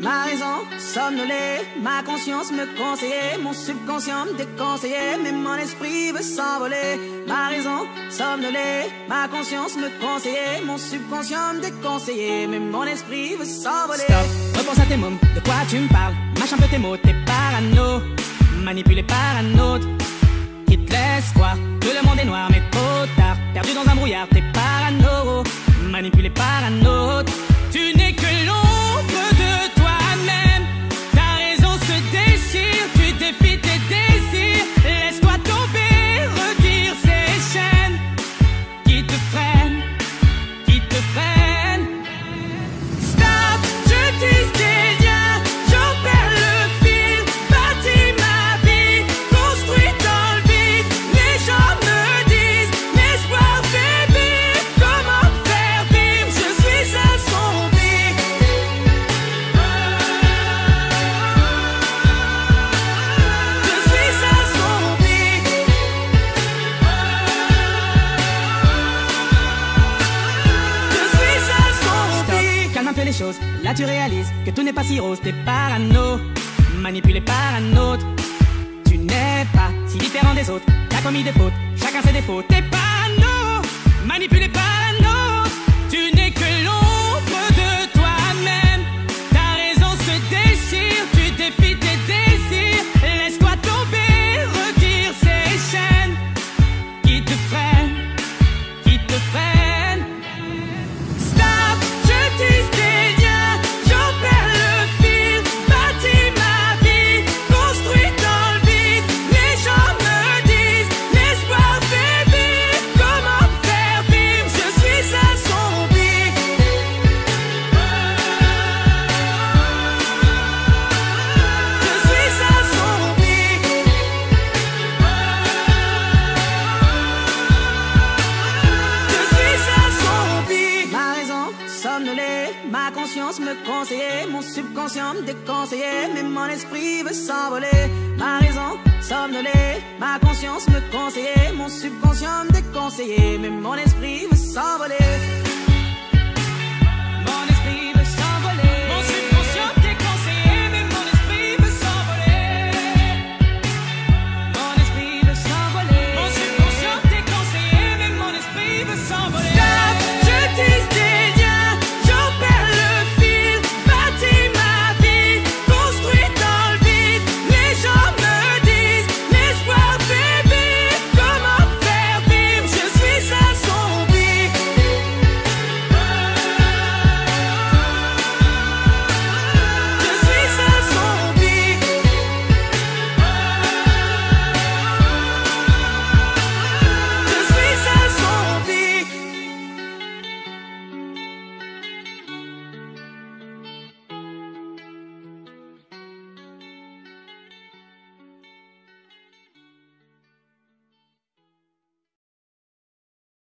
Ma raison somnolée, ma conscience me conseillait, mon subconscient me déconseillait, mais mon esprit veut s'envoler. Ma raison somnolée, ma conscience me conseillait, mon subconscient me déconseillait, mais mon esprit veut s'envoler. Stop, repense à tes mômes, de quoi tu me parles? Mâche un peu tes mots, t'es parano, manipulé par un autre qui te laisse croire? Que le monde est noir, mais trop tard. Perdu dans un brouillard, t'es parano, manipulé par un autre. Là tu réalises que tout n'est pas si rose. T'es parano, manipulé par un autre. Tu n'es pas si différent des autres. T'as commis des fautes, chacun ses défauts. T'es parano, manipulé par conseiller, mon subconscient me déconseillait, mais mon esprit veut s'envoler. Ma raison somnolée, ma conscience me conseillait, mon subconscient me déconseillait, mais mon esprit veut s'envoler. Mon esprit veut s'envoler. Mon subconscient me mais mon esprit veut s'envoler. Mon esprit veut s'envoler. Mon subconscient me mais mon esprit s'envoler.